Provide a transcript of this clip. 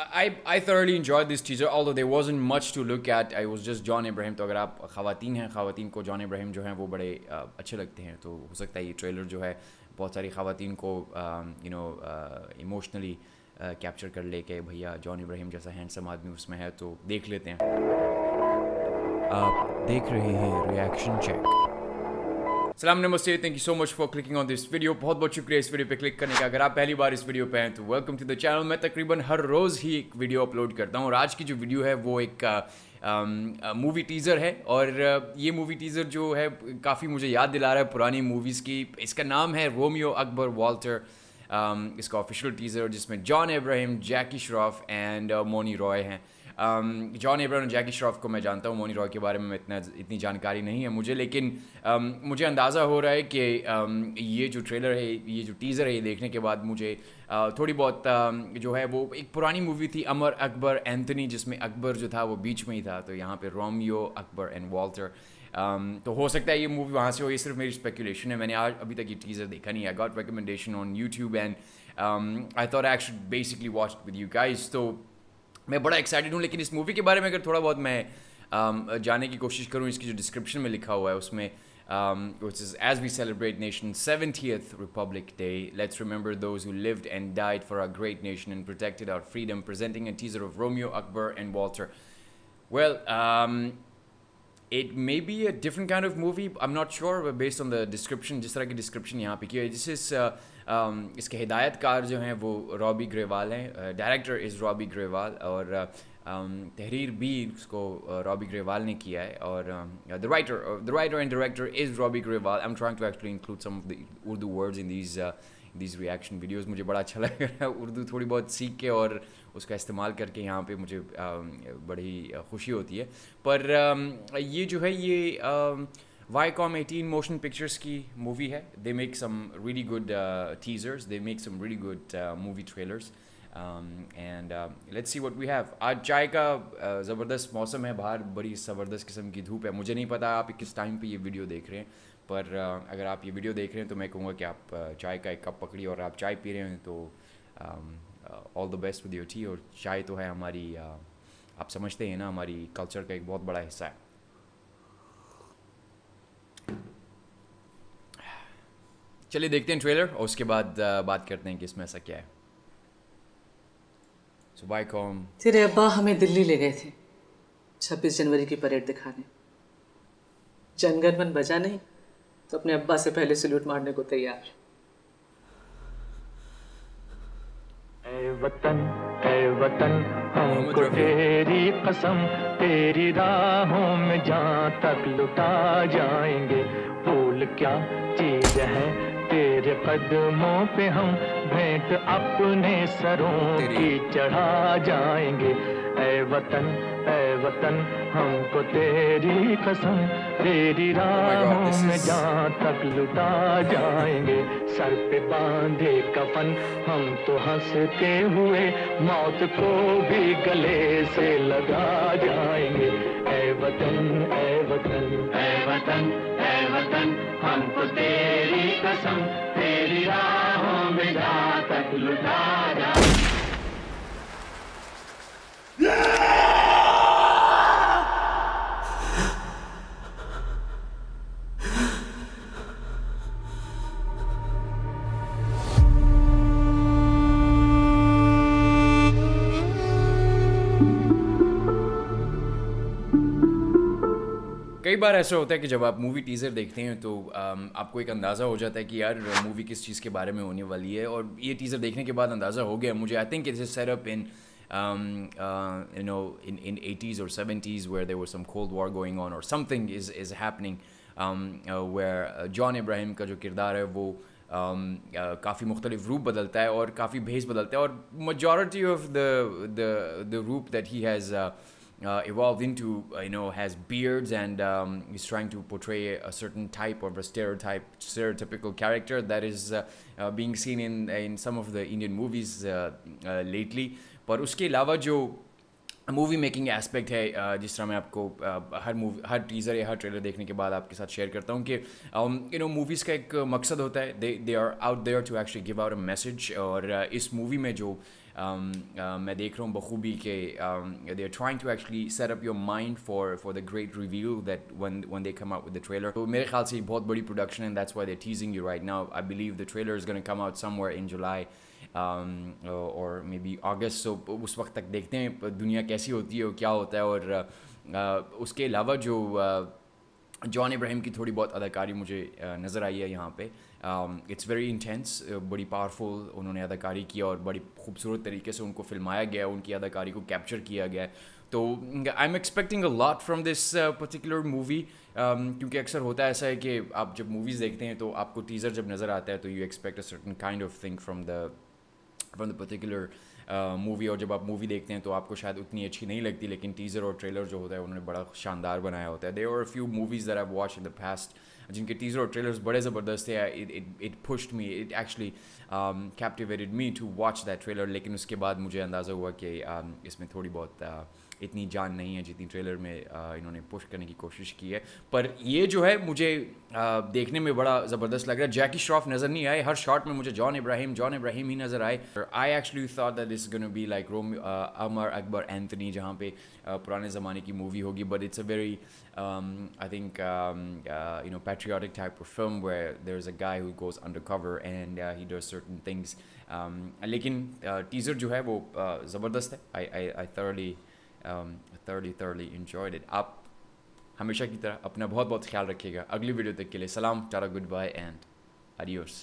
I, I thoroughly enjoyed this teaser although there wasn't much to look at. I was just John Abraham تو اگر آپ خواتین ہیں خواتین کو جان ابراہیم جو ہیں وہ بڑے اچھے لگتے ہیں۔ تو ہو سکتا ہے یہ ٹریلر جو ہے بہت ساری خواتین کو یو نو ایموشنلی کیپچر کر لے کے بھیا جان ابراہیم جیسا ہینڈسم آدمی اس میں ہے تو دیکھ لیتے ہیں۔ آپ دیکھ رہے ہیں ریئیکشن چیک السلام نمستے thank you so much for clicking on this video بہت بہت شکریہ اس ویڈیو پہ کلک کرنے کا۔ اگر آپ پہلی بار اس ویڈیو پہ ہیں تو ویلکم ٹو دا چینل میں تقریباً ہر روز ہی ایک ویڈیو اپلوڈ کرتا ہوں اور آج کی جو ویڈیو ہے وہ ایک مووی ٹیزر ہے اور یہ مووی ٹیزر جو ہے کافی مجھے یاد دلا رہا ہے پرانی موویز کی۔ اس کا نام ہے رومیو اکبر والٹر اس کا آفیشیل ٹیزر جس میں John Abraham Jackie Shroff and Mouni Roy ہیں۔ جان ابراہم جیکی شراف کو میں جانتا ہوں، مونی رائے کے بارے میں اتنا اتنی جانکاری نہیں ہے مجھے، لیکن مجھے اندازہ ہو رہا ہے کہ یہ جو ٹریلر ہے، یہ جو ٹیزر ہے، یہ دیکھنے کے بعد مجھے تھوڑی بہت جو ہے وہ ایک پرانی مووی تھی، امر اکبر اینتھنی، جس میں اکبر جو تھا وہ بیچ میں ہی تھا، تو یہاں پہ رومیو اکبر اینڈ والٹر تو ہو سکتا ہے یہ مووی وہاں سے ہو، یہ صرف میری اسپیکولیشن ہے، میں نے آج ابھی تک یہ ٹیزر دیکھا نہیں ہے۔ Got recommendation on YouTube and I thought I should basically watch with you guys تو میں بڑا ایکسائٹیڈ ہوں، لیکن اس مووی کے بارے میں اگر تھوڑا بہت میں جانے کی کوشش کروں، اس کی جو ڈسکرپشن میں لکھا ہوا ہے، اس میں as we celebrate nation seventieth republic day let's remember those who lived and died for our great nation and protected our freedom presenting a teaser of Romeo Akbar and Walter well it may be a different kind of movie I am not sure based on the description جس طرح کی description یہاں پہ کی ہے جس از اس کے ہدایت کار جو ہیں وہ رابی گریوال ہیں ڈائریکٹر از رابی گریوال اور تحریر بھی اس کو رابی گریوال نے کیا ہے اور the writer the writer and director is Robbie Grewal I am trying to actually include some of the Urdu words in these reaction videos مجھے بڑا اچھا لگ رہا ہے اردو تھوڑی بہت سیکھ کے اور اس کا استعمال کر کے یہاں پہ مجھے بڑی خوشی ہوتی ہے۔ پر یہ جو ہے، یہ Viacom eighteen motion pictures کی مووی ہے۔ They make some really good teasers they make some really good movie trailers and let see what we have آج چائے کا زبردست موسم ہے باہر بڑی زبردست قسم کی دھوپ ہے مجھے نہیں پتا آپ کس ٹائم پہ یہ ویڈیو دیکھ رہے ہیں پر اگر آپ یہ ویڈیو دیکھ رہے ہیں تو میں کہوں گا کہ آپ چائے کا ایک کپ پکڑی اور آپ چائے پی رہے ہیں تو all the best with your tea اور چائے تو ہے ہماری آپ سمجھتے ہیں نا ہماری کلچر کا ایک بہت بڑا حصہ ہے چلیے دیکھتے ہیں ٹریلر اور اس کے بعد بات کرتے ہیں کہ اس میں ایسا کیا ہے صبح کوم تیرے ابا ہمیں دلی لے گئے تھے۔ چھبیس جنوری کی پریڈ دکھانے۔ جنگن من بجا نہیں تو اپنے ابا سے پہلے سلوٹ مارنے کو تیار۔ اے وطن اے وطن ہم کو تیری قسم تیری راہوں میں جہاں تک لٹا جائیں گے۔ پھول کیا چیز ہے؟ تیرے قدموں پہ ہم بھینٹ اپنے سروں کی چڑھا جائیں گے۔ اے وطن اے وطن ہم کو تیری قسم تیری راہوں میں جہاں تک لٹا جائیں گے۔ سر پہ باندھے کفن ہم تو ہنستے ہوئے موت کو بھی گلے سے لگا جائیں کئی بار ایسا ہوتا ہے کہ جب آپ مووی ٹیزر دیکھتے ہیں تو um, آپ کو ایک اندازہ ہو جاتا ہے کہ یار مووی کس چیز کے بارے میں ہونے والی ہے اور یہ ٹیزر دیکھنے کے بعد اندازہ ہو گیا مجھے. I think it's set up in you know in eighties اور seventies where they were some cold war going on اور something is is happening where John Abraham کا جو کردار ہے وہ um, uh, کافی مختلف روپ بدلتا ہے اور کافی بھیس بدلتا ہے اور majority of the the the روپ that he has evolved into uh, you know has beards and um, he's trying to portray a certain type of a stereotype stereotypical character that is uh, uh, being seen in in some of the Indian movies uh, uh, lately. پر اس کے علاوہ جو movie making aspect ہے جس طرح میں آپ کو ہر مووی ہر ٹیزر یا ہر ٹریلر دیکھنے کے بعد آپ کے ساتھ شیئر کرتا ہوں کہ یو نو موویز کا ایک مقصد ہوتا ہے they they are out there to actually give out a message اور اس مووی میں جو میں دیکھ رہا ہوں بخوبی کہ they are trying to actually set up your mind for for the great review that one one they come out with the trailer تو میرے خیال سے بہت بڑی production and that's why they teasing you right now I believe the trailer is gonna come out somewhere in ان جولائی اور may be اگست سو اس وقت تک دیکھتے ہیں دنیا کیسی ہوتی ہے اور کیا ہوتا ہے اور اس کے علاوہ جو جان ابراہیم کی تھوڑی بہت اداکاری مجھے نظر آئی ہے یہاں پہ۔ اٹس ویری انٹینس بڑی پاورفل انہوں نے اداکاری کیا اور بڑی خوبصورت طریقے سے ان کو فلمایا گیا، ان کی اداکاری کو کیپچر کیا گیا۔ تو I am expecting a lot from this particular movie کیونکہ اکثر ہوتا ہے ایسا ہے کہ آپ جب موویز دیکھتے ہیں تو آپ کو ٹیزر جب نظر آتا ہے تو you expect a certain kind of thing from the from the particular movie اور جب آپ مووی دیکھتے ہیں تو آپ کو شاید اتنی اچھی نہیں لگتی، لیکن ٹیزر اور ٹریلر جو ہوتا ہے، انہوں نے بڑا شاندار بنایا ہوتا ہے۔ دے اور few movies there I watch in the past جن کے ٹیزر اور ٹریلرز بڑے زبردست تھے۔ It pushed me it actually captivated me to watch that trailer لیکن اس کے بعد مجھے اندازہ ہوا کہ اس میں تھوڑی بہت اتنی جان نہیں ہے جتنی ٹریلر میں انہوں نے پوش کرنے کی کوشش کی ہے۔ پر یہ جو ہے، مجھے دیکھنے میں بڑا زبردست لگ رہا ہے۔ جیکی شراف نظر نہیں آئے، ہر شاٹ میں مجھے جان ابراہیم جان ابراہیم ہی نظر آئے۔ I actually thought that is gonna be like روم عمر اکبر اینتنی جہاں پہ پرانے زمانے کی مووی ہوگی۔ But it's a very I think you know patriotic type of film where there is a guy who goes under cover and he does certain things لیکن teaser جو ہے وہ زبردست ہے۔ I I thoroughly thoroughly thoroughly enjoyed it آپ ہمیشہ کی طرح اپنا بہت بہت خیال رکھیے گا اگلی ویڈیو تک کے لیے سلام ٹارا گڈ بائے اینڈ اڈیوس